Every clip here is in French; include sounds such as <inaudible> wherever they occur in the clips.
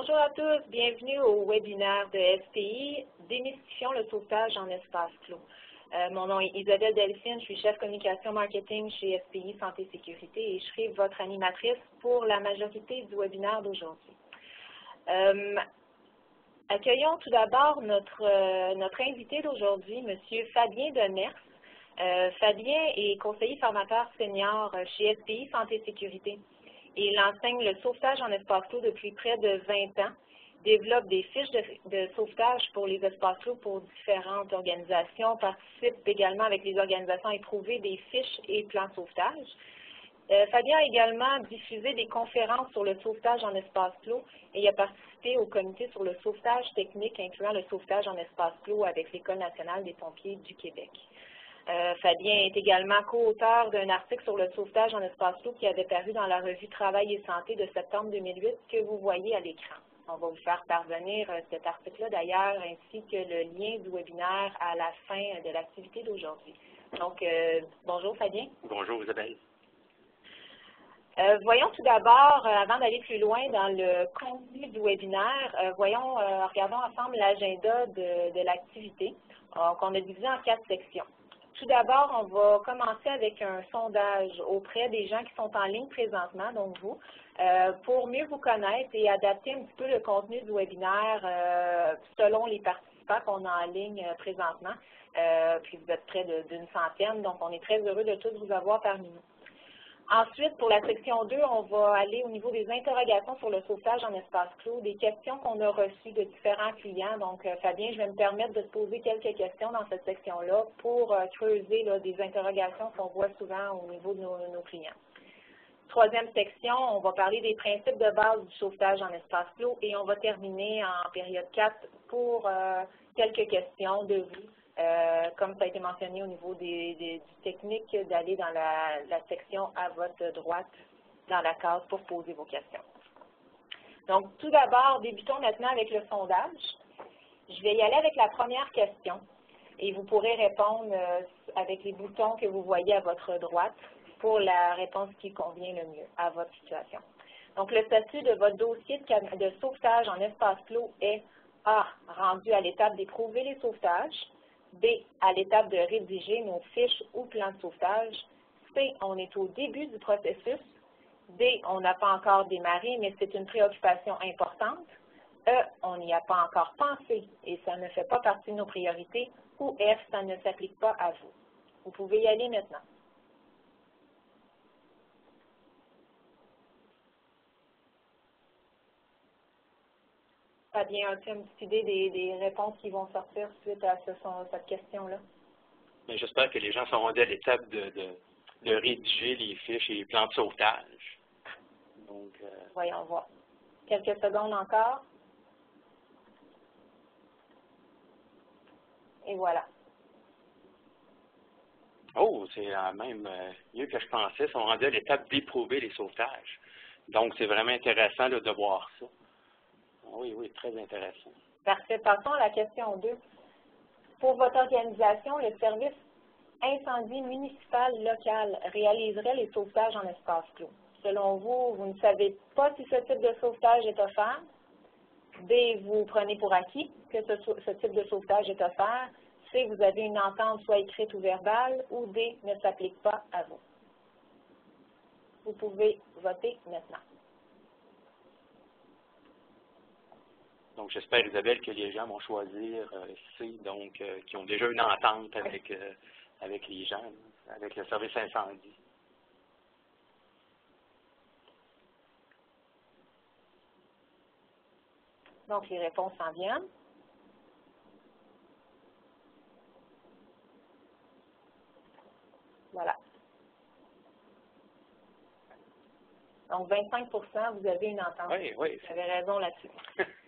Bonjour à tous, bienvenue au webinaire de SPI, Démystifions le sauvetage en espace clos. Euh, mon nom est Isabelle Delphine, je suis chef communication marketing chez SPI Santé Sécurité et je serai votre animatrice pour la majorité du webinaire d'aujourd'hui. Euh, accueillons tout d'abord notre, euh, notre invité d'aujourd'hui, M. Fabien Demers. Fabien est conseiller formateur senior chez SPI Santé Sécurité. Il enseigne le sauvetage en espace clos depuis près de 20 ans, développe des fiches de, sauvetage pour les espaces clos pour différentes organisations, participe également avec les organisations à éprouver des fiches et plans de sauvetage. Euh, Fabien a également diffusé des conférences sur le sauvetage en espace clos et a participé au comité sur le sauvetage technique, incluant le sauvetage en espace clos avec l'École nationale des pompiers du Québec. Euh, Fabien est également co-auteur d'un article sur le sauvetage en espace clos qui avait paru dans la revue Travail et Santé de septembre 2008 que vous voyez à l'écran. On va vous faire parvenir euh, cet article-là d'ailleurs, ainsi que le lien du webinaire à la fin de l'activité d'aujourd'hui. Donc, euh, bonjour Fabien. Bonjour Isabelle. voyons tout d'abord, avant d'aller plus loin dans le contenu du webinaire, voyons, regardons ensemble l'agenda de, de l'activité. Donc, on a divisé en quatre sections. Tout d'abord, on va commencer avec un sondage auprès des gens qui sont en ligne présentement, donc vous, euh, pour mieux vous connaître et adapter un petit peu le contenu du webinaire euh, selon les participants qu'on a en ligne euh, présentement. puis vous êtes près d'une centaine, donc on est très heureux de tous vous avoir parmi nous. Ensuite, pour la section 2, on va aller au niveau des interrogations sur le sauvetage en espace clos, des questions qu'on a reçues de différents clients. Donc, euh, Fabien, je vais me permettre de te poser quelques questions dans cette section-là pour euh, creuser des interrogations qu'on voit souvent au niveau de nos, clients. Troisième section, on va parler des principes de base du sauvetage en espace clos et on va terminer en période 4 pour euh, quelques questions de vous euh, comme ça a été mentionné au niveau des, du technique, d'aller dans la, section à votre droite dans la case pour poser vos questions. Donc, tout d'abord, débutons maintenant avec le sondage. Je vais y aller avec la première question et vous pourrez répondre euh, avec les boutons que vous voyez à votre droite pour la réponse qui convient le mieux à votre situation. Donc, le statut de votre dossier de, de sauvetage en espace clos est A, rendu à l'étape d'éprouver les sauvetages, B, à l'étape de rédiger nos fiches ou plans de sauvetage. C, on est au début du processus. D, on n'a pas encore démarré, mais c'est une préoccupation importante. E, on n'y a pas encore pensé et ça ne fait pas partie de nos priorités. Ou F, ça ne s'applique pas à vous. Vous pouvez y aller maintenant. Fabien, as-tu une petite idée des, réponses qui vont sortir suite à cette question-là? Ben, j'espère que les gens sont rendus à l'étape de, rédiger les fiches et les plans de sauvetage. Donc, euh, Voyons voir. Quelques secondes encore. Et voilà. Oh, c'est même euh, mieux que je pensais. Ils sont rendus à l'étape d'éprouver les sauvetages. Donc, c'est vraiment intéressant de voir ça. Oui, oui, très intéressant. Parfait. Passons à la question 2. Pour votre organisation, le service incendie municipal local réaliserait les sauvetages en espace clos. Selon vous, vous ne savez pas si ce type de sauvetage est offert. B, vous prenez pour acquis que ce, ce type de sauvetage est offert. C, vous avez une entente soit écrite ou verbale. Ou D, ne s'applique pas à vous. Vous pouvez voter maintenant. Donc, j'espère, Isabelle, que les gens vont choisir euh, C, donc, euh, qui ont déjà une entente avec, euh, avec les gens, avec le service incendie. Donc, les réponses en viennent. Voilà. Donc, 25% vous avez une entente. Oui, oui. Vous avez raison là-dessus. <laughs>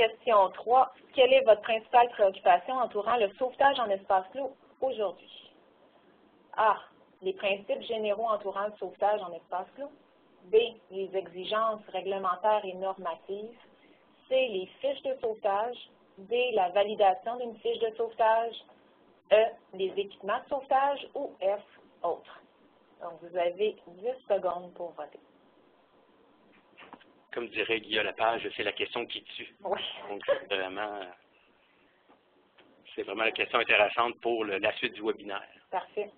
Question 3. Quelle est votre principale préoccupation entourant le sauvetage en espace clos aujourd'hui? A. Les principes généraux entourant le sauvetage en espace clos. B. Les exigences réglementaires et normatives. C. Les fiches de sauvetage. D. La validation d'une fiche de sauvetage. E. Les équipements de sauvetage. Ou F. Autres. Donc, vous avez 10 secondes pour voter. Comme dirait Guillaume Lepage, c'est la question qui tue. Oui. Donc, c'est vraiment, c'est vraiment la question intéressante pour le- la suite du webinaire. Parfait.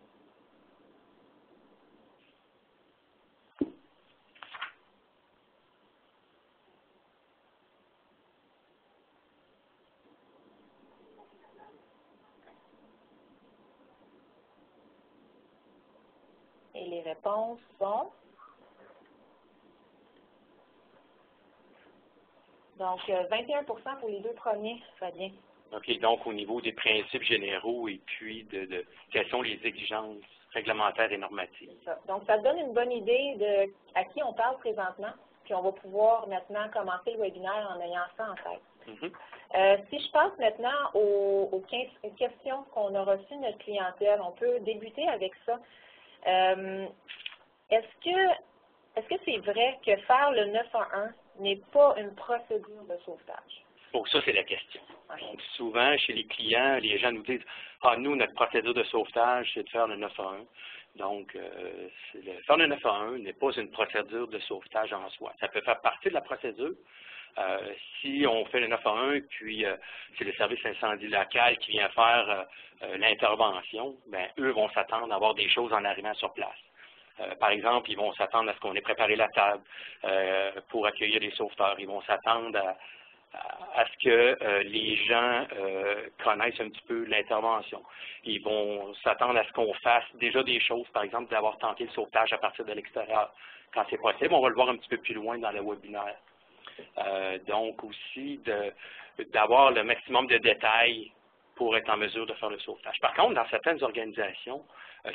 Et les réponses sont donc euh, 21% pour les deux premiers, Fabien. OK, donc au niveau des principes généraux et puis de, de quelles sont les exigences réglementaires et normatives? Ça. Donc, ça donne une bonne idée de à qui on parle présentement, puis on va pouvoir maintenant commencer le webinaire en ayant ça en tête. Mhm. Euh, si je passe maintenant aux, aux 15 questions qu'on a reçues de notre clientèle, on peut débuter avec ça. Euh, est-ce que est-ce que c'est vrai que faire le 911 n'est pas une procédure de sauvetage? Bon, ça, c'est la question. Donc, souvent, chez les clients, les gens nous disent Ah, nous, notre procédure de sauvetage, c'est de faire le 911. Donc, euh, le- faire le 911 n'est pas une procédure de sauvetage en soi. Ça peut faire partie de la procédure. Euh, si on fait le 911, puis euh, c'est le service incendie local qui vient faire euh, l'intervention, ben eux vont s'attendre à avoir des choses en arrivant sur place. Euh, par exemple, ils vont s'attendre à ce qu'on ait préparé la table euh, pour accueillir les sauveteurs. Ils vont s'attendre à, à- ce que euh, les gens connaissent un petit peu l'intervention. Ils vont s'attendre à ce qu'on fasse déjà des choses, par exemple, d'avoir tenté le sauvetage à partir de l'extérieur quand c'est possible. On va le voir un petit peu plus loin dans le webinaire. Donc aussi d'avoir le maximum de détails pour être en mesure de faire le sauvetage. Par contre, dans certaines organisations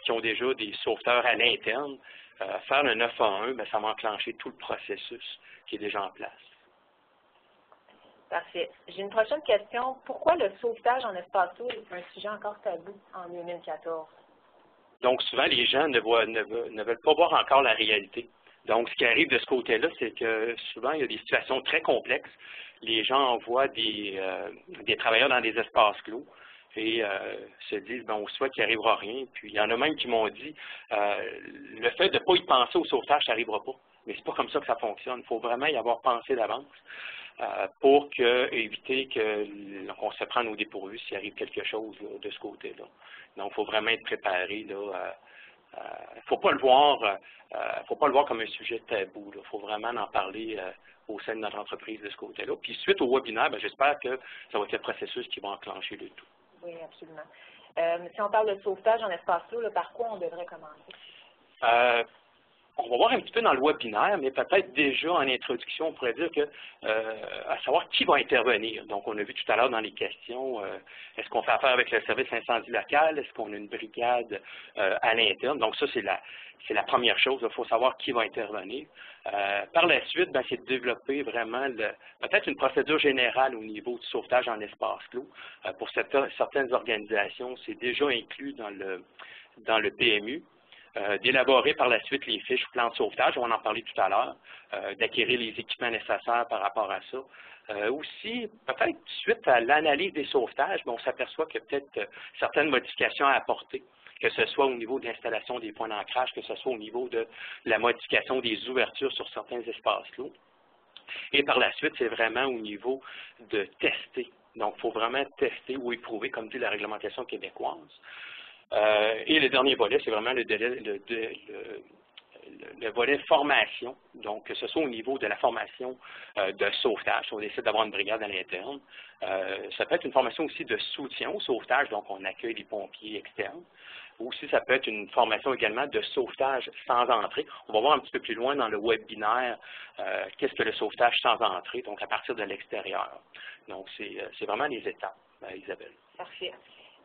qui ont déjà des sauveteurs à l'interne, euh, faire le 9 à 1, ben, ça va enclencher tout le processus qui est déjà en place. Parfait. J'ai une prochaine question. Pourquoi le sauvetage en espace clos est un sujet encore tabou en 2014? Donc, souvent, les gens ne, voient- ne ve- ne veulent pas voir encore la réalité. Donc, ce qui arrive de ce côté-là, c'est que souvent, il y a des situations très complexes. Les gens envoient des, euh, des travailleurs dans des espaces clos et euh, se disent, bon, on souhaite qu'il n'arrivera rien. Puis, il y en a même qui m'ont dit, euh, le fait de ne pas y penser au sauvetage, ça n'arrivera pas. Mais c'est pas comme ça que ça fonctionne. Il faut vraiment y avoir pensé d'avance euh, pour que, éviter qu'on se prenne au dépourvu s'il arrive quelque chose de ce côté-là. Donc, il faut vraiment être préparé. Il ne faut pas le voir, faut pas le voir comme un sujet tabou. Il faut vraiment en parler au sein de notre entreprise de ce côté-là. Puis suite au webinaire, ben, j'espère que ça va être le processus qui va enclencher le tout. Oui, absolument. Euh, si on parle de sauvetage en espace clos, par quoi on devrait commencer? On va voir un petit peu dans le webinaire, mais peut-être déjà en introduction, on pourrait dire que, euh, à savoir qui va intervenir. Donc, on a vu tout à l'heure dans les questions, euh, est-ce qu'on fait affaire avec le service incendie local? Est-ce qu'on a une brigade euh, à l'interne? Donc, ça, c'est la, c'est la première chose. Il faut savoir qui va intervenir. Euh, par la suite, ben, c'est de développer vraiment peut-être une procédure générale au niveau du sauvetage en espace clos. Euh, pour certaines organisations, c'est déjà inclus dans le, dans le PMU. Euh, d'élaborer par la suite les fiches plans de sauvetage, on en parler tout à l'heure, euh, d'acquérir les équipements nécessaires par rapport à ça. Euh, aussi, peut-être suite à l'analyse des sauvetages, ben, on s'aperçoit qu'il y a peut-être certaines modifications à apporter, que ce soit au niveau de l'installation des points d'ancrage, que ce soit au niveau de la modification des ouvertures sur certains espaces clos. Et par la suite, c'est vraiment au niveau de tester. Donc, il faut vraiment tester ou éprouver, comme dit la réglementation québécoise. Euh, et le dernier volet, c'est vraiment le, délai- le- le- le- le volet formation, donc que ce soit au niveau de la formation euh, de sauvetage, si on décide d'avoir une brigade à l'interne. Euh, ça peut être une formation aussi de soutien au sauvetage, donc on accueille les pompiers externes. Ou aussi, ça peut être une formation également de sauvetage sans entrée. On va voir un petit peu plus loin dans le webinaire qu'est-ce que le sauvetage sans entrée, donc à partir de l'extérieur. Donc, c'est vraiment les étapes, Isabelle. Parfait.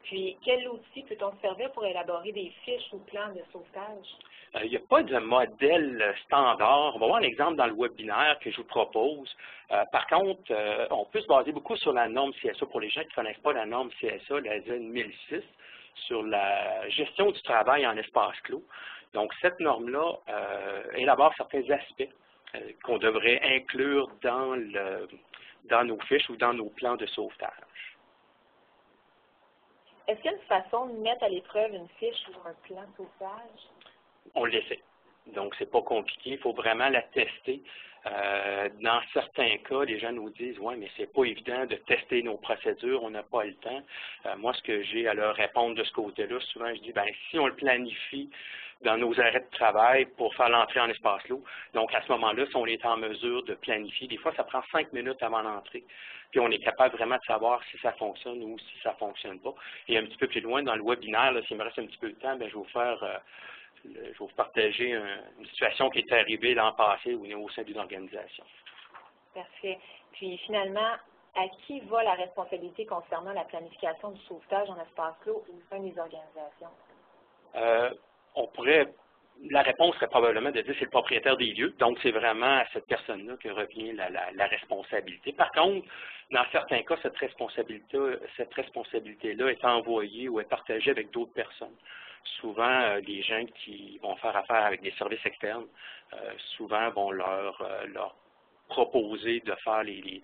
Puis, quel outil peut-on se servir pour élaborer des fiches ou plans de sauvetage? Euh, Il n'y a pas de modèle standard. On va voir un exemple dans le webinaire que je vous propose. Euh, par contre, euh, on peut se baser beaucoup sur la norme CSA. Pour les gens qui ne connaissent pas la norme CSA, la ZN 1006, sur la gestion du travail en espace clos. Donc, cette norme-là élabore certains aspects qu'on devrait inclure dans nos fiches ou dans nos plans de sauvetage. Est-ce qu'il y a une façon de mettre à l'épreuve une fiche ou un plan de sauvetage? On l'essaie. Donc, c'est pas compliqué. Il faut vraiment la tester. Euh, dans certains cas, les gens nous disent Ouais, mais c'est pas évident de tester nos procédures, on n'a pas le temps. Euh, moi, ce que j'ai à leur répondre de ce côté-là, souvent je dis ben si on le planifie dans nos arrêts de travail pour faire l'entrée en espace clos, donc à ce moment-là, si on est en mesure de planifier, des fois ça prend cinq minutes avant l'entrée, puis on est capable vraiment de savoir si ça fonctionne ou si ça fonctionne pas. Et un petit peu plus loin, dans le webinaire, s'il me reste un petit peu de temps, ben, je vais vous faire euh, je vais vous partager une situation qui est arrivée l'an passé au, sein d'une organisation. Parfait. Puis finalement, à qui va la responsabilité concernant la planification du sauvetage en espace clos au sein des organisations? Euh, on pourrait, la réponse serait probablement de dire c'est le propriétaire des lieux, donc c'est vraiment à cette personne-là que revient la, la, responsabilité. Par contre, dans certains cas, cette responsabilité, cette responsabilité-là est envoyée ou est partagée avec d'autres personnes souvent, euh, les gens qui vont faire affaire avec des services externes, euh, souvent vont leur, euh, leur proposer de faire les,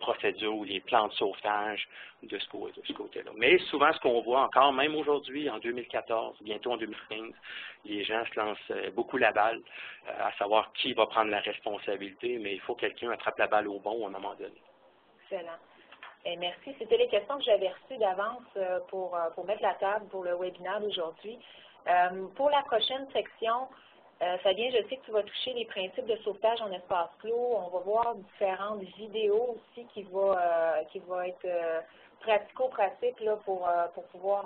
procédures ou les plans de sauvetage de ce, côté-là. Mais souvent, ce qu'on voit encore, même aujourd'hui, en 2014, bientôt en 2015, les gens se lancent beaucoup la balle à savoir qui va prendre la responsabilité, mais il faut que quelqu'un attrape la balle au bon à un moment donné. Excellent. Eh, merci. C'était les questions que j'avais reçues d'avance euh, pour, euh, mettre la table pour le webinaire d'aujourd'hui. Euh, pour la prochaine section, Fabien, je sais que tu vas toucher les principes de sauvetage en espace clos. On va voir différentes vidéos aussi qui vont qui vont être pratico-pratiques pour, pour pouvoir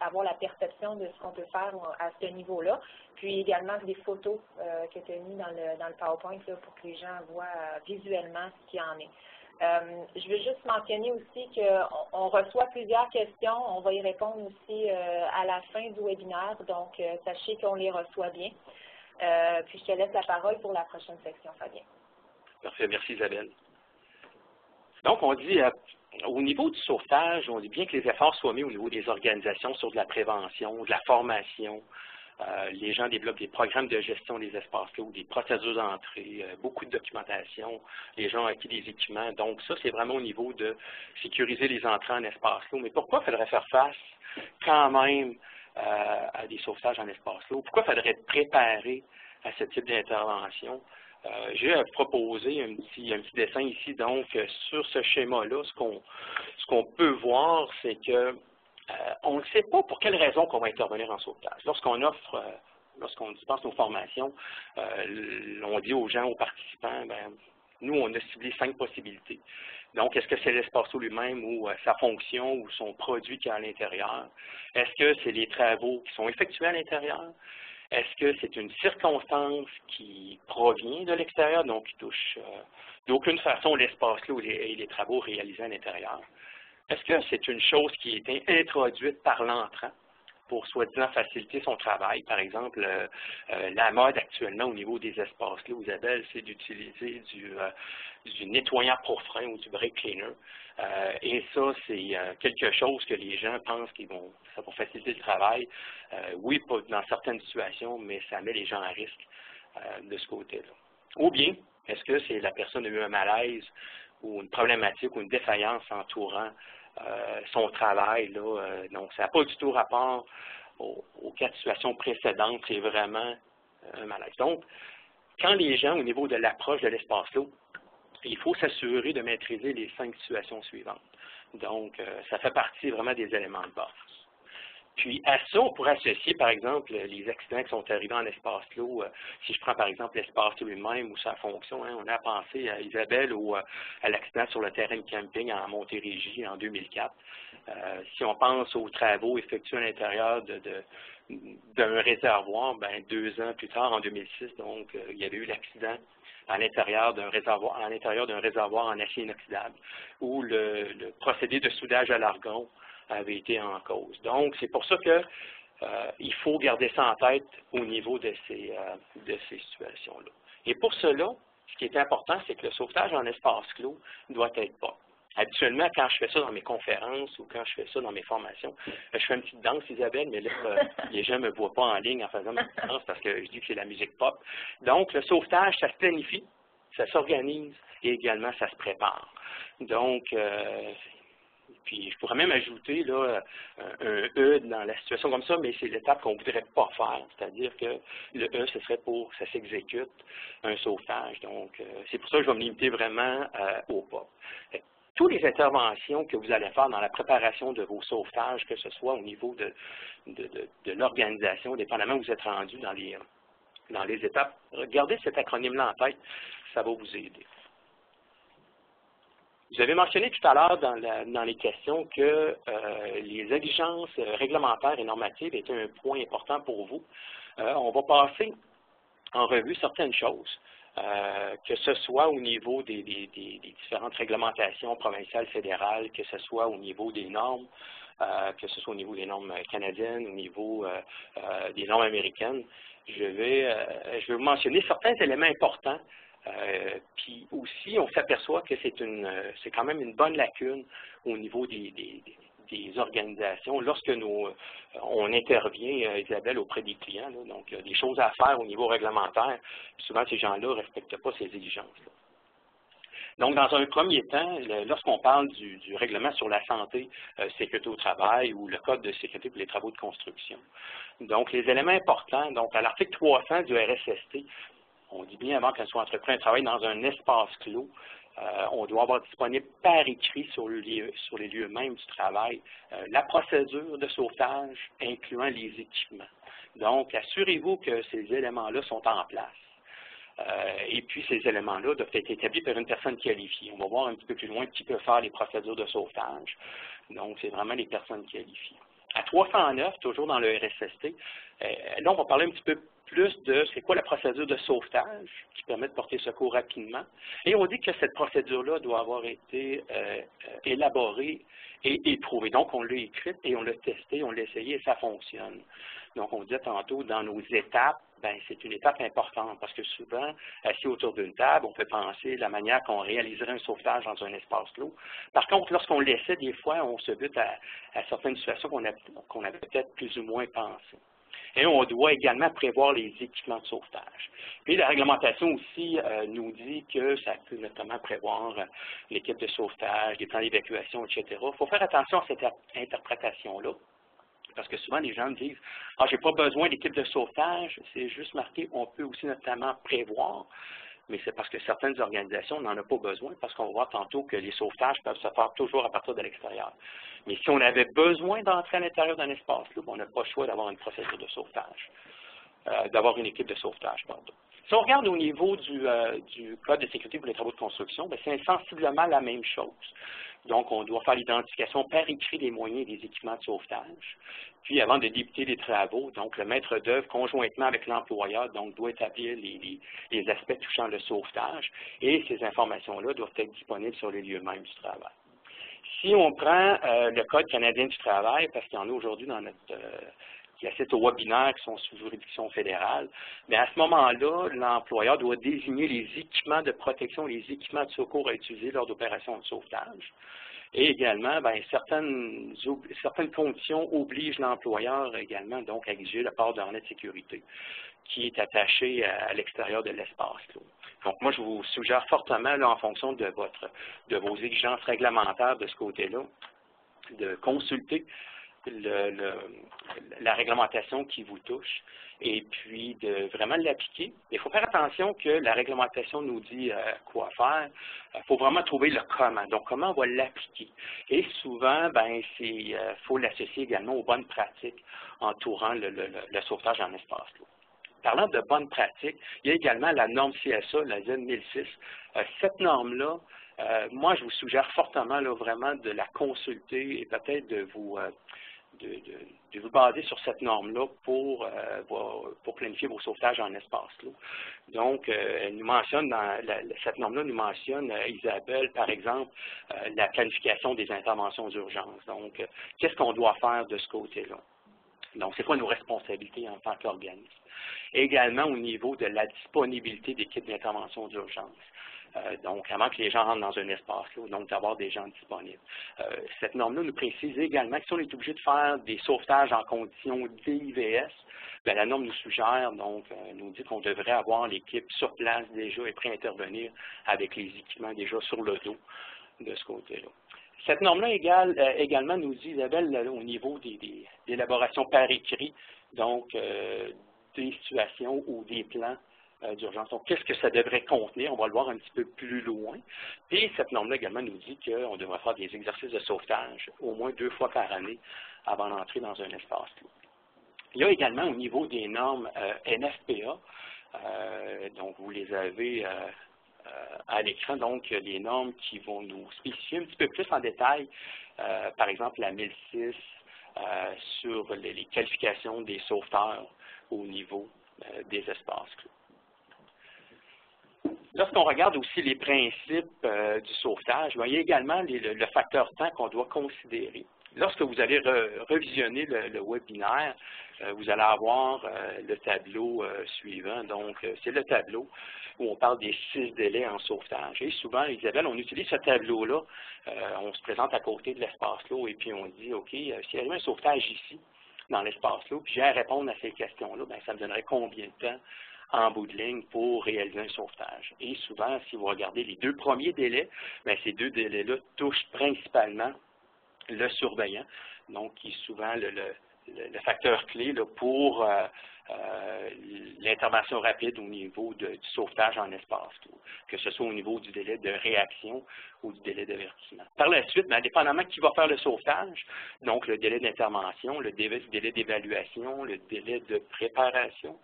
avoir la perception de ce qu'on peut faire à ce niveau-là. Puis également des photos que tu as mises dans le, dans le PowerPoint pour que les gens voient visuellement ce qu'il y en est. Euh, je veux juste mentionner aussi qu'on reçoit plusieurs questions. On va y répondre aussi euh, à la fin du webinaire, donc euh, sachez qu'on les reçoit bien. Puis je te laisse la parole pour la prochaine section, Fabien. Parfait, merci Isabelle. Donc, on dit, au niveau du sauvetage, on dit bien que les efforts soient mis au niveau des organisations sur de la prévention, de la formation, euh, les gens développent des programmes de gestion des espaces clos, des procédures d'entrée, euh, beaucoup de documentation, les gens ont acquis des équipements. Donc ça, c'est vraiment au niveau de sécuriser les entrées en espace clos. Mais pourquoi faudrait faire face quand même euh, à des sauvetages en espace clos? Pourquoi faudrait être préparé à ce type d'intervention? J'ai proposé un petit, dessin ici. Donc, sur ce schéma-là, ce qu'on peut voir, c'est que euh, on ne sait pas pour quelle raison qu'on va intervenir en sauvetage. Lorsqu'on offre, euh, lorsqu'on dispense nos formations, euh, on dit aux gens, aux participants, ben, nous, on a ciblé cinq possibilités. Donc, est-ce que c'est l'espace lui-même ou sa fonction ou son produit qui est à l'intérieur? Est-ce que c'est les travaux qui sont effectués à l'intérieur? Est-ce que c'est une circonstance qui provient de l'extérieur, donc qui touche d'aucune façon l'espace-là et les travaux réalisés à l'intérieur? Est-ce que c'est une chose qui été introduite par l'entrant? Pour soi-disant faciliter son travail? Par exemple, euh, euh, la mode actuellement au niveau des espaces là, Isabelle, c'est d'utiliser du, euh, du, nettoyant pour frein ou du brake cleaner. et ça, c'est quelque chose que les gens pensent qu'ils vont, ça va faciliter le travail. oui, pas dans certaines situations, mais ça met les gens à risque de ce côté-là. Ou bien, est-ce que c'est la personne a eu un malaise ou une problématique ou une défaillance entourant son travail. Là, euh, donc, ça n'a pas du tout rapport aux, quatre situations précédentes. C'est vraiment euh, un malaise. Donc, quand les gens, au niveau de l'approche de l'espace là il faut s'assurer de maîtriser les cinq situations suivantes. Donc, ça fait partie vraiment des éléments de base. Puis à ça, on pourrait associer, par exemple, les accidents qui sont arrivés en espace clos. Euh, si je prends, par exemple, l'espace lui-même ou sa fonction, hein, on a pensé à Isabelle ou euh, à l'accident sur le terrain de camping en Montérégie en 2004. Euh, si on pense aux travaux effectués à l'intérieur d'un réservoir, ben, deux ans plus tard, en 2006, donc, il y avait eu l'accident à l'intérieur d'un réservoir, à l'intérieur d'un réservoir en acier inoxydable, où le procédé de soudage à l'argon avait été en cause. Donc, c'est pour ça que euh, il faut garder ça en tête au niveau de ces, euh, de ces situations-là. Et pour cela, ce qui est important, c'est que le sauvetage en espace clos doit être pas. Habituellement, quand je fais ça dans mes conférences ou quand je fais ça dans mes formations, euh, je fais une petite danse, Isabelle, mais là, <laughs> les gens ne me voient pas en ligne en faisant ma petite danse parce que je dis que c'est la musique pop. Donc, le sauvetage, ça se planifie, ça s'organise et également, ça se prépare. Donc, Puis je pourrais même ajouter là, un E dans la situation comme ça, mais c'est l'étape qu'on ne voudrait pas faire. C'est-à-dire que le E, ce serait pour ça s'exécute un sauvetage. Donc, euh, c'est pour ça que je vais me limiter vraiment euh, au pas. Toutes les interventions que vous allez faire dans la préparation de vos sauvetages, que ce soit au niveau de, de, de, l'organisation, dépendamment où vous êtes rendu dans les, dans les étapes, regardez cet acronyme-là en tête, ça va vous aider. Vous avez mentionné tout à l'heure dans, les questions que euh, les exigences réglementaires et normatives étaient un point important pour vous. Euh, on va passer en revue certaines choses, euh, que ce soit au niveau des, différentes réglementations provinciales, fédérales, que ce soit au niveau des normes, que ce soit au niveau des normes canadiennes, au niveau des normes américaines. Je vais, je vais vous mentionner certains éléments importants euh, puis aussi, on s'aperçoit que euh, c'est quand même une bonne lacune au niveau des, organisations. Lorsque nous, euh, on intervient, Isabelle, auprès des clients, donc il y a des choses à faire au niveau réglementaire, souvent ces gens-là ne respectent pas ces exigences. -là. Donc, dans un premier temps, lorsqu'on parle du, du, règlement sur la santé, sécurité au travail ou le code de sécurité pour les travaux de construction. Donc, les éléments importants, donc à l'article 300 du RSST, on dit bien avant qu'elle soit entreprise un travail dans un espace clos, euh, on doit avoir disponible par écrit sur, le lieu, les lieux mêmes du travail euh, la procédure de sauvetage incluant les équipements. Donc, assurez-vous que ces éléments-là sont en place. Euh, et puis, ces éléments-là doivent être établis par une personne qualifiée. On va voir un petit peu plus loin qui peut faire les procédures de sauvetage. Donc, c'est vraiment les personnes qualifiées. À 309, toujours dans le RSST, là, on va parler un petit peu plus de c'est quoi la procédure de sauvetage qui permet de porter secours rapidement. Et on dit que cette procédure-là doit avoir été euh, élaborée et éprouvée. Donc, on l'a écrite et on l'a testée, on l'a essayé et ça fonctionne. Donc, on dit tantôt, dans nos étapes, ben, c'est une étape importante parce que souvent, assis autour d'une table, on peut penser la manière qu'on réaliserait un sauvetage dans un espace clos. Par contre, lorsqu'on l'essaie, des fois, on se bute à, certaines situations qu'on avait peut-être plus ou moins pensées. Et on doit également prévoir les équipements de sauvetage. Puis la réglementation aussi euh, nous dit que ça peut notamment prévoir euh, l'équipe de sauvetage, des plans d'évacuation, etc. Il faut faire attention à cette interprétation-là. Parce que souvent, les gens me disent « Ah, j'ai pas besoin d'équipe de sauvetage. » C'est juste marqué « On peut aussi notamment prévoir. » mais c'est parce que certaines organisations n'en ont pas besoin, parce qu'on va voir tantôt que les sauvetages peuvent se faire toujours à partir de l'extérieur. Mais si on avait besoin d'entrer à l'intérieur d'un espace, là, on n'a pas le choix d'avoir une procédure de sauvetage, euh, d'avoir une équipe de sauvetage, pardon. Si on regarde au niveau du, euh, Code de sécurité pour les travaux de construction, ben, c'est sensiblement la même chose. Donc, on doit faire l'identification par écrit des moyens et des équipements de sauvetage. Puis, avant de débuter les travaux, donc le maître d'œuvre, conjointement avec l'employeur, donc doit établir les, les, aspects touchant le sauvetage. Et ces informations-là doivent être disponibles sur les lieux mêmes du travail. Si on prend euh, le Code canadien du travail, parce qu'il y en a aujourd'hui dans notre euh, qui assistent aux webinaires qui sont sous juridiction fédérale, mais à ce moment-là, l'employeur doit désigner les équipements de protection, les équipements de secours à utiliser lors d'opérations de sauvetage. Et également, ben, certaines, certaines conditions obligent l'employeur également donc à exiger le port d'un de sécurité qui est attaché à, l'extérieur de l'espace. Donc, moi, je vous suggère fortement, en fonction de, votre, de vos exigences réglementaires de ce côté-là, de consulter la réglementation qui vous touche et puis de vraiment l'appliquer. Il faut faire attention que la réglementation nous dit euh, quoi faire. Il faut vraiment trouver le comment. Donc, comment on va l'appliquer? Et souvent, ben, c'est euh, faut l'associer également aux bonnes pratiques entourant le, le, sauvetage en espace Parlant de bonnes pratiques, il y a également la norme CSA, la ZEN 1006. Euh, cette norme-là, moi, je vous suggère fortement là, vraiment de la consulter et peut-être de vous de, vous baser sur cette norme-là pour, euh, pour planifier vos sauvetages en espace clos. Donc, euh, elle nous mentionne, dans cette norme-là nous mentionne, euh, Isabelle, par exemple, la planification des interventions d'urgence. Donc, qu'est-ce qu'on doit faire de ce côté-là? Donc, c'est quoi nos responsabilités en tant qu'organisme? Également au niveau de la disponibilité d'équipes d'intervention d'urgence. Euh, donc, avant que les gens rentrent dans un espace, là, donc d'avoir des gens disponibles. Euh, cette norme-là nous précise également que si on est obligé de faire des sauvetages en conditions d'IVS, ben, la norme nous suggère, donc, euh, nous dit qu'on devrait avoir l'équipe sur place déjà et prêt à intervenir avec les équipements déjà sur le dos de ce côté-là. Cette norme-là également nous dit, Isabelle, au niveau des, élaborations par écrit, donc des situations ou des plans d'urgence. Donc, qu'est-ce que ça devrait contenir? On va le voir un petit peu plus loin. Et cette norme-là également nous dit qu'on devrait faire des exercices de sauvetage au moins deux fois par année avant d'entrer dans un espace clos. Il y a également au niveau des normes NFPA, donc vous les avez euh, à l'écran, donc des normes qui vont nous spécifier un petit peu plus en détail, euh, par exemple la 1006 euh, sur les, qualifications des sauveteurs au niveau des espaces clos. Lorsqu'on regarde aussi les principes du sauvetage, il y a également le, facteur temps qu'on doit considérer. Lorsque vous allez revisionner le, webinaire, vous allez avoir le tableau suivant. Donc, c'est le tableau où on parle des six délais en sauvetage. Et souvent, Isabelle, on utilise ce tableau-là, euh, on se présente à côté de l'espace lot et puis on dit, OK, euh, s'il y avait un sauvetage ici, dans l'espace lot, puis j'ai à répondre à ces questions-là, bien, ça me donnerait combien de temps en bout de ligne pour réaliser un sauvetage. Et souvent, si vous regardez les deux premiers délais, bien, ces deux délais-là touchent principalement le surveillant, donc qui est souvent le, facteur clé pour euh, euh, l'intervention rapide au niveau du sauvetage en espace, que ce soit au niveau du délai de réaction ou du délai d'avertissement. Par la suite, bien, indépendamment qui va faire le sauvetage, donc le délai d'intervention, le délai d'évaluation, le délai de préparation,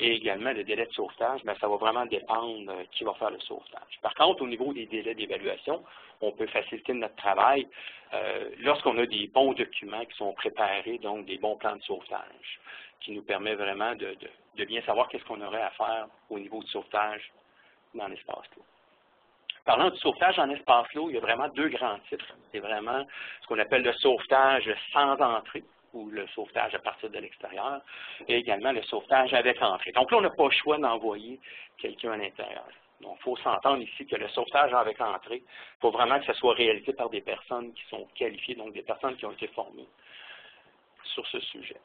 et également le délai de sauvetage, mais ça va vraiment dépendre euh, qui va faire le sauvetage. Par contre, au niveau des délais d'évaluation, on peut faciliter notre travail euh, lorsqu'on a des bons documents qui sont préparés, donc des bons plans de sauvetage, qui nous permet vraiment de, bien savoir qu'est-ce qu'on aurait à faire au niveau du sauvetage dans l'espace clos. Parlant du sauvetage en espace clos, il y a vraiment deux grands types. C'est vraiment ce qu'on appelle le sauvetage sans entrée, ou le sauvetage à partir de l'extérieur, et également le sauvetage avec entrée. Donc là, on n'a pas le choix d'envoyer quelqu'un à l'intérieur. Donc, il faut s'entendre ici que le sauvetage avec entrée, il faut vraiment que ce soit réalisé par des personnes qui sont qualifiées, donc des personnes qui ont été formées sur ce sujet.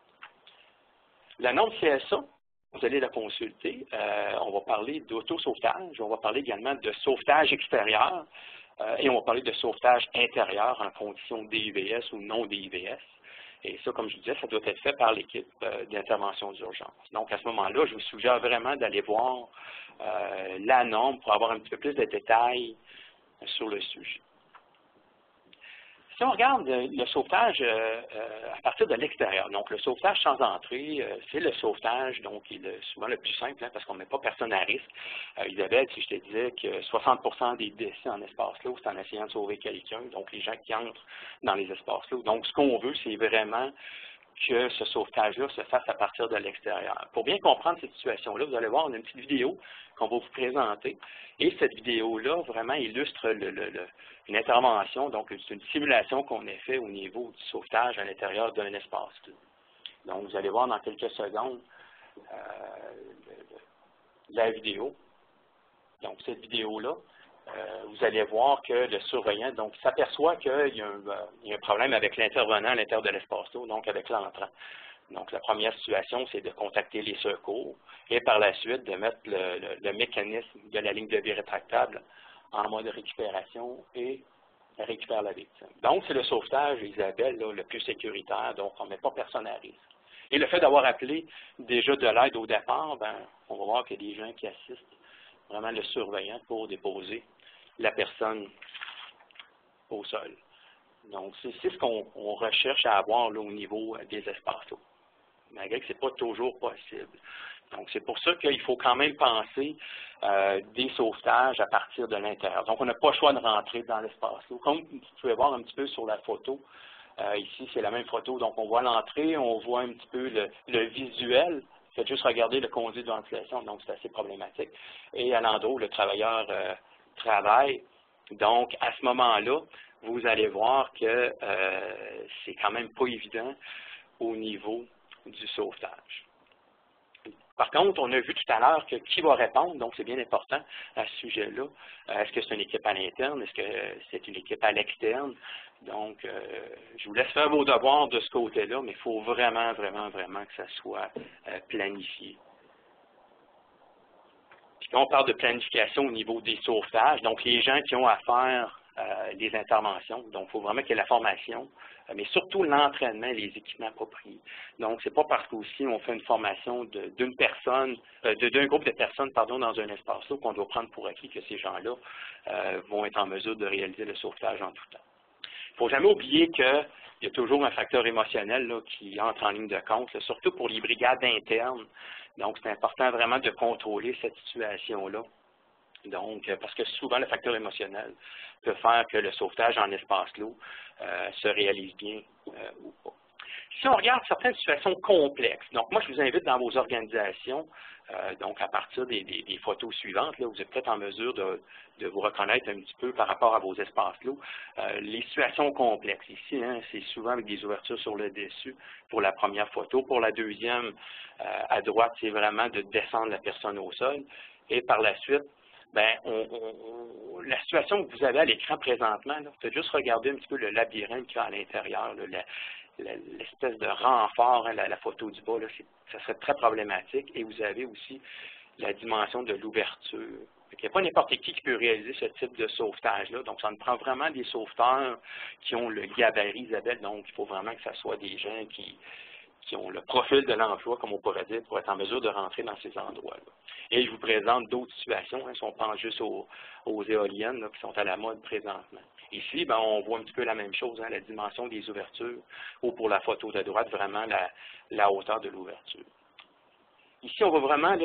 La norme CSA, vous allez la consulter. Euh, on va parler d'auto-sauvetage, on va parler également de sauvetage extérieur, euh, et on va parler de sauvetage intérieur en condition DIVS ou non DIVS. Et ça, comme je disais, ça doit être fait par l'équipe euh, d'intervention d'urgence. Donc, à ce moment-là, je vous suggère vraiment d'aller voir euh, la norme pour avoir un petit peu plus de détails sur le sujet. Si on regarde le sauvetage euh, à partir de l'extérieur, donc le sauvetage sans entrée, c'est le sauvetage, donc il est souvent le plus simple, hein, parce qu'on ne met pas personne à risque. Isabelle, si je te disais que 60% des décès en espace clos, c'est en essayant de sauver quelqu'un, donc les gens qui entrent dans les espaces clos. Donc, ce qu'on veut, c'est vraiment que ce sauvetage-là se fasse à partir de l'extérieur. Pour bien comprendre cette situation-là, vous allez voir, on a une petite vidéo qu'on va vous présenter. Et cette vidéo-là vraiment illustre une intervention, donc c'est une simulation qu'on a fait au niveau du sauvetage à l'intérieur d'un espace. Donc, vous allez voir dans quelques secondes euh, la vidéo. Donc, cette vidéo-là, euh, vous allez voir que le surveillant donc s'aperçoit qu'il y, a un problème avec l'intervenant à l'intérieur de l'espace donc avec l'entrant. Donc, la première situation, c'est de contacter les secours et par la suite de mettre le, mécanisme de la ligne de vie rétractable en mode récupération et récupérer la victime. Donc, c'est le sauvetage, Isabelle, le plus sécuritaire, donc on ne met pas personne à risque. Et le fait d'avoir appelé déjà de l'aide au départ, ben, on va voir qu'il y a des gens qui assistent vraiment le surveillant pour déposer la personne au sol. Donc, c'est ce qu'on recherche à avoir au niveau euh, des espaces malgré que ce n'est pas toujours possible. Donc, c'est pour ça qu'il faut quand même penser euh, des sauvetages à partir de l'intérieur. Donc, on n'a pas le choix de rentrer dans l'espace. Comme vous pouvez voir un petit peu sur la photo, euh, ici, c'est la même photo. Donc, on voit l'entrée, on voit un petit peu le, visuel. Faites juste regarder le conduit de ventilation, donc c'est assez problématique. Et à l'endroit où le travailleur travail. Donc, à ce moment-là, vous allez voir que euh, c'est quand même pas évident au niveau du sauvetage. Par contre, on a vu tout à l'heure que qui va répondre, donc c'est bien important à ce sujet-là. Euh, est-ce que c'est une équipe à l'interne? Est-ce que c'est une équipe à l'externe? Donc, euh, je vous laisse faire vos devoirs de ce côté-là, mais il faut vraiment, vraiment, vraiment que ça soit planifié on parle de planification au niveau des sauvetages, donc les gens qui ont à les interventions. Donc, il faut vraiment qu'il y ait la formation, mais surtout l'entraînement les équipements appropriés. Donc, c'est pas parce qu'aussi on fait une formation d'une personne, d'un groupe de personnes, pardon, dans un espace là qu'on doit prendre pour acquis que ces gens-là vont être en mesure de réaliser le sauvetage en tout temps. Il ne faut jamais oublier qu'il y a toujours un facteur émotionnel qui entre en ligne de compte, surtout pour les brigades internes. Donc, c'est important vraiment de contrôler cette situation-là. Donc, euh, parce que souvent, le facteur émotionnel peut faire que le sauvetage en espace clos euh, se réalise bien euh, ou pas. Si on regarde certaines situations complexes, donc moi, je vous invite dans vos organisations, donc à partir des, photos suivantes, là, vous êtes peut-être en mesure de, vous reconnaître un petit peu par rapport à vos espaces clos. les situations complexes, ici, hein, c'est souvent avec des ouvertures sur le dessus pour la première photo. Pour la deuxième, à droite, c'est vraiment de descendre la personne au sol. Et par la suite, ben, la situation que vous avez à l'écran présentement, c'est juste regarder un petit peu le labyrinthe qu'il y a à l'intérieur, l'espèce de renfort, hein, la, photo du bas, ça serait très problématique. Et vous avez aussi la dimension de l'ouverture. Il n'y a pas n'importe qui qui peut réaliser ce type de sauvetage-là. Donc, ça nous prend vraiment des sauveteurs qui ont le gabarit, Isabelle. Donc, il faut vraiment que ce soit des gens qui, qui ont le profil de l'emploi, comme on pourrait dire, pour être en mesure de rentrer dans ces endroits-là. Et je vous présente d'autres situations, hein, si on pense juste aux, éoliennes qui sont à la mode présentement. Ici, ben, on voit un petit peu la même chose, hein, la dimension des ouvertures, ou pour la photo de droite, vraiment la, hauteur de l'ouverture. Ici, on voit vraiment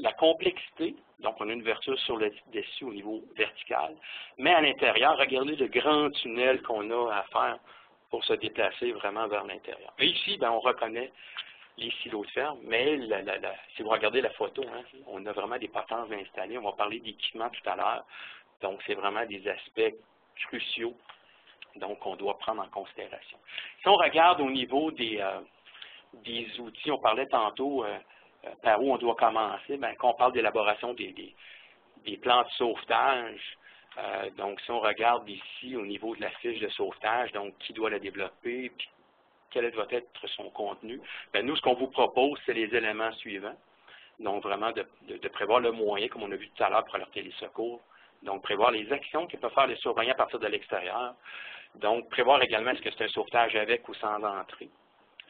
la complexité. Donc, on a une ouverture sur le dessus au niveau vertical. Mais à l'intérieur, regardez le grand tunnel qu'on a à faire pour se déplacer vraiment vers l'intérieur. Ici, ben, on reconnaît les silos de ferme, mais si vous regardez la photo, hein, on a vraiment des potences installées. On va parler d'équipement tout à l'heure. Donc, c'est vraiment des aspects cruciaux donc qu'on doit prendre en considération. Si on regarde au niveau des, euh, des outils, on parlait tantôt euh, euh, par où on doit commencer, ben, quand on parle d'élaboration des, des plans de sauvetage, euh, donc, si on regarde ici au niveau de la fiche de sauvetage, donc qui doit la développer, puis quel doit être son contenu, bien, nous, ce qu'on vous propose, c'est les éléments suivants. Donc, vraiment de, prévoir le moyen, comme on a vu tout à l'heure, pour alerter les secours. Donc, prévoir les actions que peuvent faire les surveillants à partir de l'extérieur. Donc, prévoir également est-ce que c'est un sauvetage avec ou sans entrée.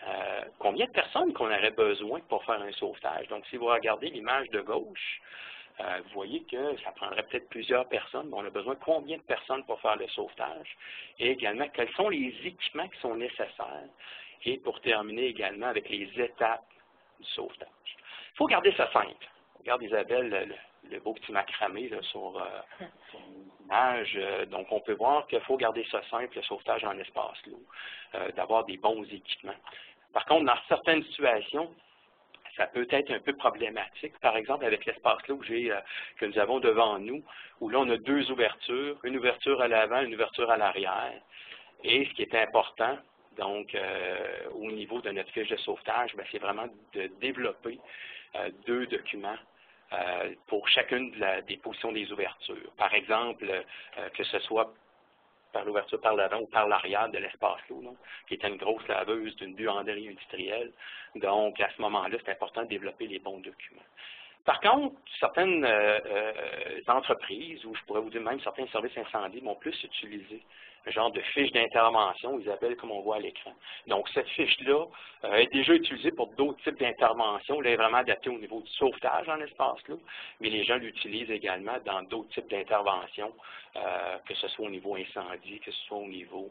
Euh, combien de personnes qu'on aurait besoin pour faire un sauvetage? Donc, si vous regardez l'image de gauche, euh, vous voyez que ça prendrait peut-être plusieurs personnes. on a besoin de combien de personnes pour faire le sauvetage? Et également, quels sont les équipements qui sont nécessaires? Et pour terminer également avec les étapes du sauvetage. Il faut garder ça simple. Regarde Isabelle, le, beau petit macramé là, sur, euh, <laughs> l'image. Euh, donc, on peut voir qu'il faut garder ça simple, le sauvetage en espace lourd, d'avoir des bons équipements. Par contre, dans certaines situations, ça peut être un peu problématique. Par exemple, avec l'espace là euh, que nous avons devant nous, où là, on a deux ouvertures, une ouverture à l'avant, une ouverture à l'arrière. Et ce qui est important, donc, euh, au niveau de notre fiche de sauvetage, ben, c'est vraiment de développer euh, deux documents pour chacune des positions des ouvertures. Par exemple, que ce soit par l'ouverture par l'avant ou par l'arrière de l'espace l'eau, qui était une grosse laveuse d'une buanderie industrielle. Donc, à ce moment-là, c'est important de développer les bons documents. Par contre, certaines euh, euh, entreprises, ou je pourrais vous dire même certains services incendies, vont plus utiliser genre de fiche d'intervention, Isabelle, comme on voit à l'écran. Donc, cette fiche-là euh, est déjà utilisée pour d'autres types d'interventions. Elle est vraiment adaptée au niveau du sauvetage en espace là, mais les gens l'utilisent également dans d'autres types d'interventions, que ce soit au niveau incendie, que ce soit au niveau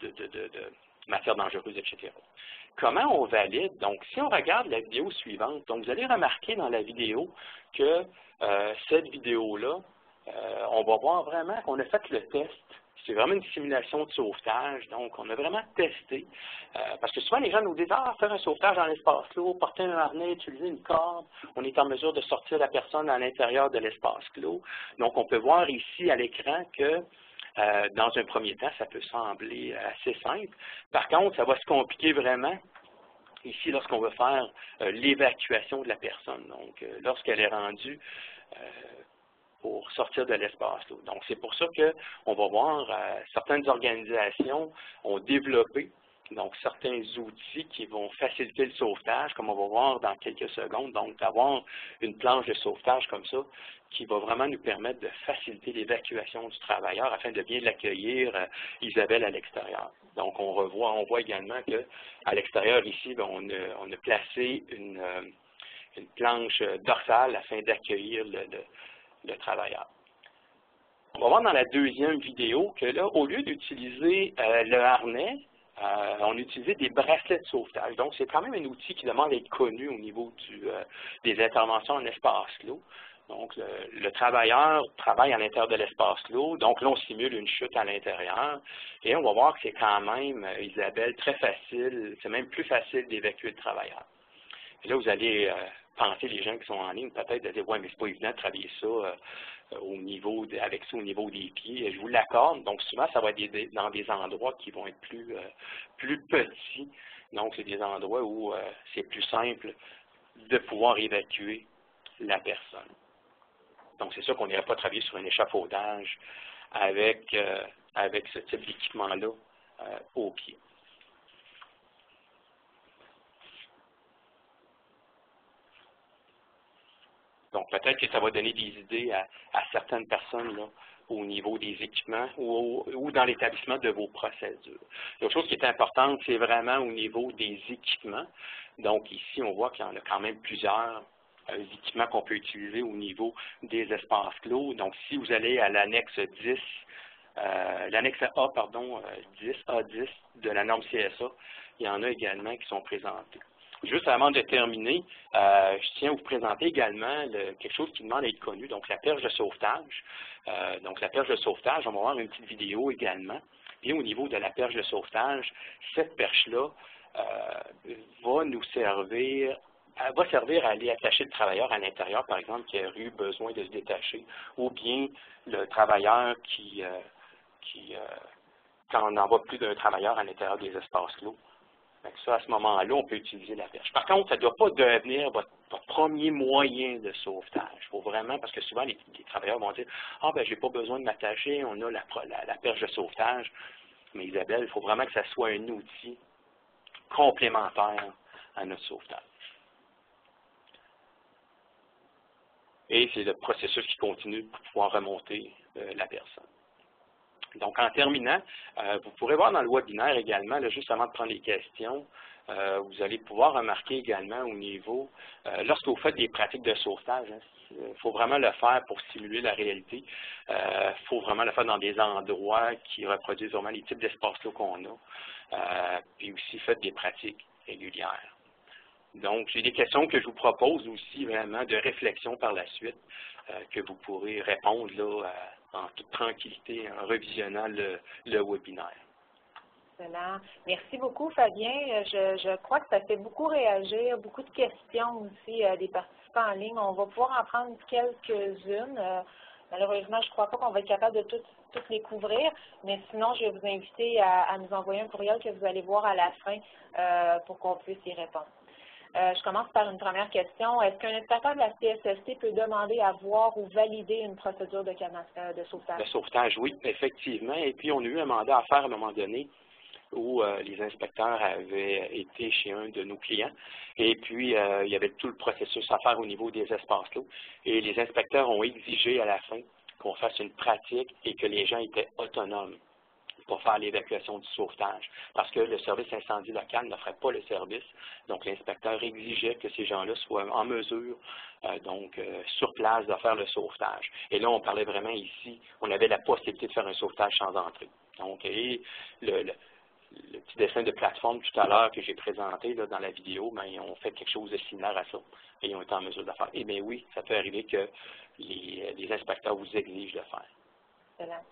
de, de, de, de matières dangereuses, etc comment on valide? Donc, si on regarde la vidéo suivante, donc vous allez remarquer dans la vidéo que euh, cette vidéo-là, euh, on va voir vraiment qu'on a fait le test. C'est vraiment une simulation de sauvetage, donc on a vraiment testé. Euh, parce que souvent, les gens nous disent, ah, faire un sauvetage dans l'espace clos, porter un harnais, utiliser une corde, on est en mesure de sortir la personne à l'intérieur de l'espace clos. Donc, on peut voir ici à l'écran que euh, dans un premier temps, ça peut sembler assez simple. Par contre, ça va se compliquer vraiment ici lorsqu'on veut faire euh, l'évacuation de la personne. Donc, euh, lorsqu'elle est rendue pour sortir de l'espace. Donc, c'est pour ça qu'on va voir certaines organisations ont développé donc certains outils qui vont faciliter le sauvetage, comme on va voir dans quelques secondes, donc d'avoir une planche de sauvetage comme ça, qui va vraiment nous permettre de faciliter l'évacuation du travailleur afin de bien l'accueillir, euh, Isabelle, à l'extérieur. Donc, on revoit, on voit également qu'à l'extérieur, ici, ben, on, a, placé une, euh, planche dorsale afin d'accueillir le, travailleur. On va voir dans la deuxième vidéo que là, au lieu d'utiliser euh, le harnais, on utilisait des bracelets de sauvetage. Donc, c'est quand même un outil qui demande d'être connu au niveau des interventions en espace clos. Donc, le, travailleur travaille à l'intérieur de l'espace clos. Donc, là, on simule une chute à l'intérieur. Et on va voir que c'est quand même, euh, Isabelle, très facile. C'est même plus facile d'évacuer le travailleur. Et là, vous allez euh, penser, les gens qui sont en ligne, peut-être, de dire, ouais, mais c'est pas évident de travailler ça euh, au niveau avec ça au niveau des pieds. Je vous l'accorde. Donc, souvent, ça va être dans des endroits qui vont être plus, plus petits. Donc, c'est des endroits où c'est plus simple de pouvoir évacuer la personne. Donc, c'est sûr qu'on n'irait pas travailler sur un échafaudage avec, euh, avec ce type d'équipement-là euh, au pied. Donc, peut-être que ça va donner des idées à, certaines personnes au niveau des équipements ou, dans l'établissement de vos procédures. L'autre chose qui est importante, c'est vraiment au niveau des équipements. Donc, ici, on voit qu'il y en a quand même plusieurs euh, équipements qu'on peut utiliser au niveau des espaces clos. Donc, si vous allez à l'annexe 10, euh, l'annexe A, pardon, 10, euh, A10 de la norme CSA, il y en a également qui sont présentés. Juste avant de terminer, je tiens à vous présenter également quelque chose qui demande à être connu, donc la perche de sauvetage. donc la perche de sauvetage, on va voir une petite vidéo également. Et au niveau de la perche de sauvetage, cette perche-là va nous servir va servir à aller attacher le travailleur à l'intérieur, par exemple, qui a eu besoin de se détacher, ou bien le travailleur qui, euh, qui euh, quand on n'envoie plus d'un travailleur à l'intérieur des espaces clos. Ça, à ce moment-là, on peut utiliser la perche. Par contre, ça ne doit pas devenir votre, premier moyen de sauvetage. Il faut vraiment, parce que souvent, les, travailleurs vont dire « Ah, ben, j'ai pas besoin de m'attacher, on a la, perche de sauvetage. » Mais Isabelle, il faut vraiment que ça soit un outil complémentaire à notre sauvetage. et c'est le processus qui continue pour pouvoir remonter euh, la personne. Donc, en terminant, euh, vous pourrez voir dans le webinaire également, juste avant de prendre les questions, euh, vous allez pouvoir remarquer également au niveau, lorsque vous faites des pratiques de sauvetage, hein, il faut vraiment le faire pour simuler la réalité. Il faut vraiment le faire dans des endroits qui reproduisent vraiment les types d'espaces qu'on a. puis aussi, faites des pratiques régulières. Donc, j'ai des questions que je vous propose aussi vraiment de réflexion par la suite, euh, que vous pourrez répondre là, euh, en toute tranquillité en revisionnant le, webinaire. Excellent. Merci beaucoup, Fabien. Je, crois que ça fait beaucoup réagir, beaucoup de questions aussi euh, des participants en ligne. On va pouvoir en prendre quelques-unes. malheureusement, je ne crois pas qu'on va être capable de toutes, les couvrir, mais sinon, je vais vous inviter à, nous envoyer un courriel que vous allez voir à la fin pour qu'on puisse y répondre. Euh, je commence par une première question. Est-ce qu'un inspecteur de la CSST peut demander à voir ou valider une procédure de, euh, de sauvetage? De sauvetage, oui, effectivement. Et puis, on a eu un mandat à faire à un moment donné où euh, les inspecteurs avaient été chez un de nos clients. Et puis, il y avait tout le processus à faire au niveau des espaces clos. Et les inspecteurs ont exigé à la fin qu'on fasse une pratique et que les gens étaient autonomes pour faire l'évacuation du sauvetage, parce que le service incendie local ne ferait pas le service. Donc, l'inspecteur exigeait que ces gens-là soient en mesure, euh, donc, euh, sur place, de faire le sauvetage. Et là, on parlait vraiment ici, on avait la possibilité de faire un sauvetage sans entrée. Donc, et le, petit dessin de plateforme tout à l'heure que j'ai présenté là, dans la vidéo, ben, ils ont fait quelque chose de similaire à ça. Et ils ont été en mesure de le faire. Et bien oui, ça peut arriver que les, les inspecteurs vous exigent de le faire. Excellent.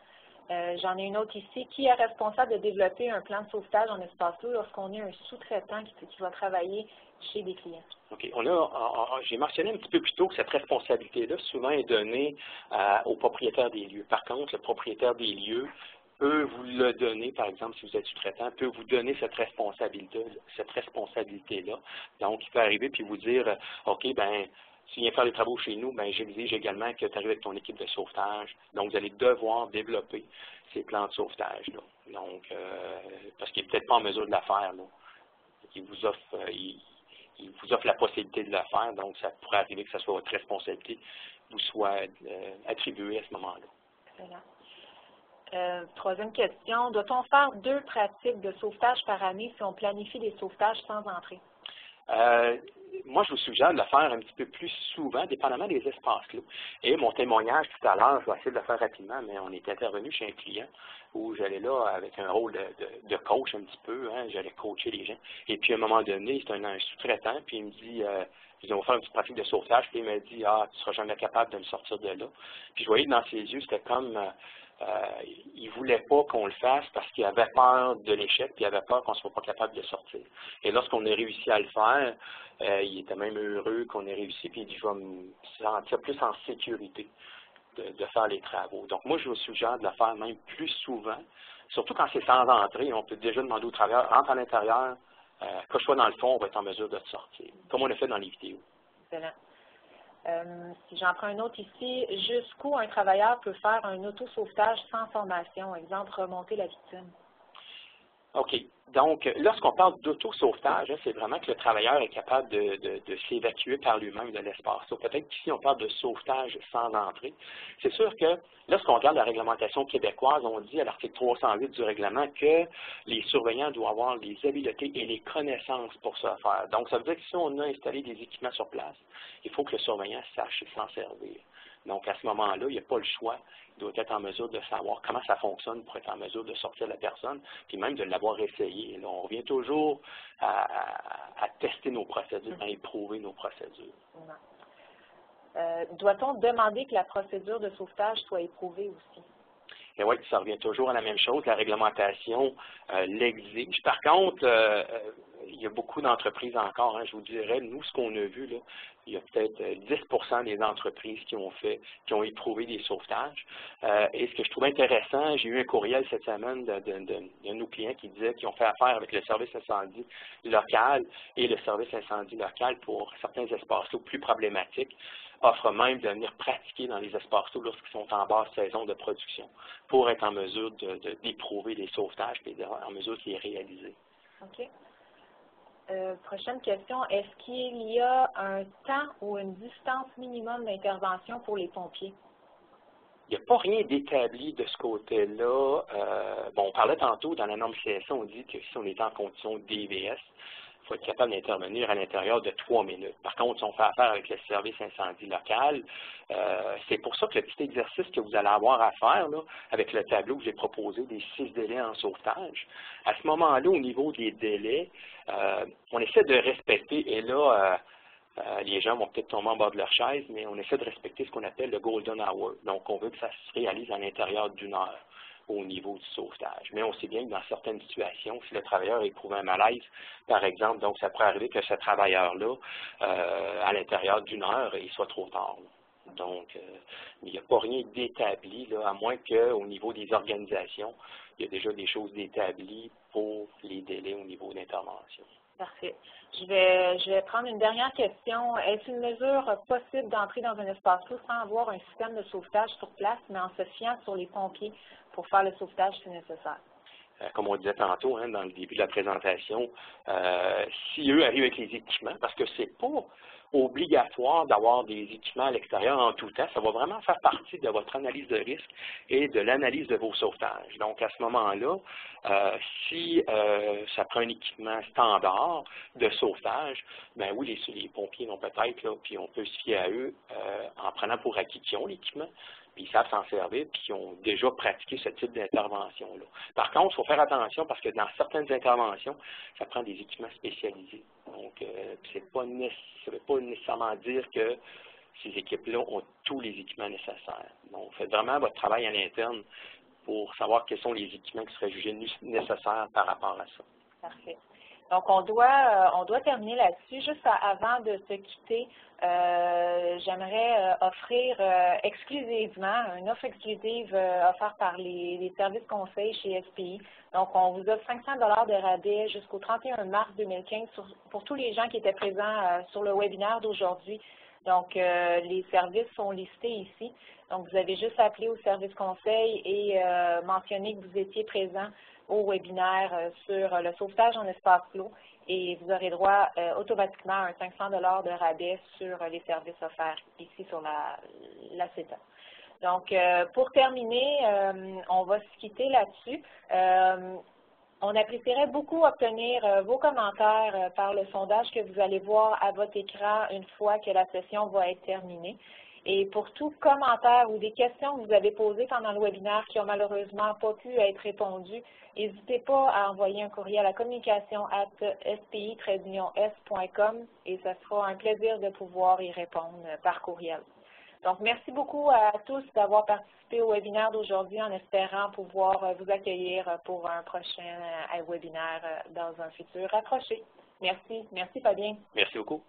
Euh, j'en ai une autre ici. Qui est responsable de développer un plan de sauvetage en espace clos lorsqu'on est un sous-traitant qui, va travailler chez des clients? OK. J'ai mentionné un petit peu plus tôt que cette responsabilité-là souvent est donnée euh, au propriétaire des lieux. Par contre, le propriétaire des lieux peut vous le donner, par exemple, si vous êtes sous-traitant, peut vous donner cette responsabilité, cette responsabilité-là. Donc, il peut arriver puis vous dire, OK, ben si vient faire les travaux chez nous, ben, j'exige également que tu arrives avec ton équipe de sauvetage. Donc, vous allez devoir développer ces plans de sauvetage-là. Donc, parce qu'il n'est peut-être pas en mesure de la faire. Là. Il vous offre, il, vous offre la possibilité de la faire, donc ça pourrait arriver que ce soit votre responsabilité vous soit attribuée à ce moment-là. Excellent. Euh, troisième question, doit-on faire deux pratiques de sauvetage par année si on planifie des sauvetages sans entrée? Euh, moi, je vous suggère de le faire un petit peu plus souvent, dépendamment des espaces clos. Et mon témoignage tout à l'heure, je vais essayer de le faire rapidement, mais on est intervenu chez un client où j'allais là avec un rôle de, coach un petit peu, hein, j'allais coacher les gens. Et puis, à un moment donné, c'est un, sous-traitant, puis il me dit, euh, on va faire une petite pratique de sauvetage, puis il m'a dit, ah, tu seras jamais capable de me sortir de là. Puis je voyais dans ses yeux, c'était comme... Euh, il ne voulait pas qu'on le fasse parce qu'il avait peur de l'échec, puis il avait peur qu'on ne soit pas capable de sortir. Et lorsqu'on a réussi à le faire, euh, il était même heureux qu'on ait réussi, puis il dit, je vais me sentir plus en sécurité de, faire les travaux. Donc, moi, je vous suggère de le faire même plus souvent, surtout quand c'est sans entrée. On peut déjà demander au travailleur, rentre à l'intérieur, euh, que je sois dans le fond, on va être en mesure de sortir, comme on l'a fait dans les vidéos. Excellent. Euh, si j'en prends un autre ici, jusqu'où un travailleur peut faire un auto-sauvetage sans formation, exemple, remonter la victime? OK. Donc, lorsqu'on parle d'auto-sauvetage, hein, c'est vraiment que le travailleur est capable de, s'évacuer par lui-même de l'espace. Peut-être qu'ici, on parle de sauvetage sans entrée. C'est sûr que lorsqu'on regarde la réglementation québécoise, on dit à l'article 308 du règlement que les surveillants doivent avoir les habiletés et les connaissances pour ce faire. Donc, ça veut dire que si on a installé des équipements sur place, il faut que le surveillant sache s'en servir. Donc, à ce moment-là, il n'y a pas le choix. Il doit être en mesure de savoir comment ça fonctionne pour être en mesure de sortir la personne, puis même de l'avoir essayé. on revient toujours à, tester nos procédures, à éprouver nos procédures. Euh, doit-on demander que la procédure de sauvetage soit éprouvée aussi? Et oui, ça revient toujours à la même chose. La réglementation euh, l'exige. Par contre, euh, il y a beaucoup d'entreprises encore, hein, je vous dirais, nous, ce qu'on a vu, là, il y a peut-être 10% euh, des entreprises qui ont fait, qui ont éprouvé des sauvetages. Euh, et ce que je trouve intéressant, j'ai eu un courriel cette semaine de, de, nos clients qui disaient qu'ils ont fait affaire avec le service incendie local et le service incendie local pour certains espaces plus problématiques offrent même de venir pratiquer dans les espaces lorsqu'ils sont en basse saison de production pour être en mesure d'éprouver les sauvetages et en mesure de les réaliser. Euh, prochaine question. Est-ce qu'il y a un temps ou une distance minimum d'intervention pour les pompiers? Il n'y a pas rien d'établi de ce côté-là. Euh, bon, on parlait tantôt dans la norme CSA, on dit que si on est en condition DVS, il faut être capable d'intervenir à l'intérieur de trois minutes. Par contre, si on fait affaire avec le service incendie local, euh, c'est pour ça que le petit exercice que vous allez avoir à faire avec le tableau que j'ai proposé des six délais en sauvetage, à ce moment-là, au niveau des délais, euh, on essaie de respecter, et là, euh, les gens vont peut-être tomber en bas de leur chaise, mais on essaie de respecter ce qu'on appelle le golden hour. Donc, on veut que ça se réalise à l'intérieur d'une heure au niveau du sauvetage. Mais on sait bien que dans certaines situations, si le travailleur éprouve un malaise, par exemple, donc ça pourrait arriver que ce travailleur-là, euh, à l'intérieur d'une heure, il soit trop tard. Donc, euh, il n'y a pas rien d'établi, à moins qu'au niveau des organisations, il y a déjà des choses d'établies pour les délais au niveau d'intervention. Parfait. Je vais, je vais prendre une dernière question. Est-ce une mesure possible d'entrer dans un espace clos sans avoir un système de sauvetage sur place, mais en se fiant sur les pompiers pour faire le sauvetage si nécessaire? Euh, comme on disait tantôt hein, dans le début de la présentation, euh, si eux arrivent avec les équipements, parce que c'est pas obligatoire d'avoir des équipements à l'extérieur en tout temps. Ça va vraiment faire partie de votre analyse de risque et de l'analyse de vos sauvetages. Donc, à ce moment-là, euh, si euh, ça prend un équipement standard de sauvetage, ben oui, les, pompiers vont peut-être, puis on peut se fier à eux euh, en prenant pour acquis qu'ils ont l'équipment, puis ils savent s'en servir, puis ils ont déjà pratiqué ce type d'intervention-là. Par contre, il faut faire attention parce que dans certaines interventions, ça prend des équipements spécialisés. Donc, euh, c'est pas ça ne veut pas nécessairement dire que ces équipes-là ont tous les équipements nécessaires. Donc, faites vraiment votre travail à l'interne pour savoir quels sont les équipements qui seraient jugés nécessaires par rapport à ça. Parfait. Donc, on doit, euh, on doit terminer là-dessus. Juste avant de se quitter, euh, j'aimerais euh, offrir exclusivement, une offre exclusive offerte par les, services conseils chez SPI. Donc, on vous offre 500 de rabais jusqu'au 31 mars 2015 pour tous les gens qui étaient présents sur le webinaire d'aujourd'hui. Donc, les services sont listés ici. Donc, vous avez juste appelé au service conseil et mentionné que vous étiez présent au webinaire sur le sauvetage en espace clos et vous aurez droit automatiquement à un 500 de rabais sur les services offerts ici sur la, la CETA. Donc, pour terminer, on va se quitter là-dessus. On apprécierait beaucoup obtenir euh, vos commentaires euh, par le sondage que vous allez voir à votre écran une fois que la session va être terminée. Et pour tout commentaire ou des questions que vous avez posées pendant le webinaire qui ont malheureusement pas pu être répondues, n'hésitez pas à envoyer un courriel à communication at spi-s.com et ce sera un plaisir de pouvoir y répondre par courriel. Donc, merci beaucoup à tous d'avoir participé au webinaire d'aujourd'hui en espérant pouvoir vous accueillir pour un prochain euh, webinaire euh, dans un futur approché. Merci. Merci Fabien. Merci beaucoup.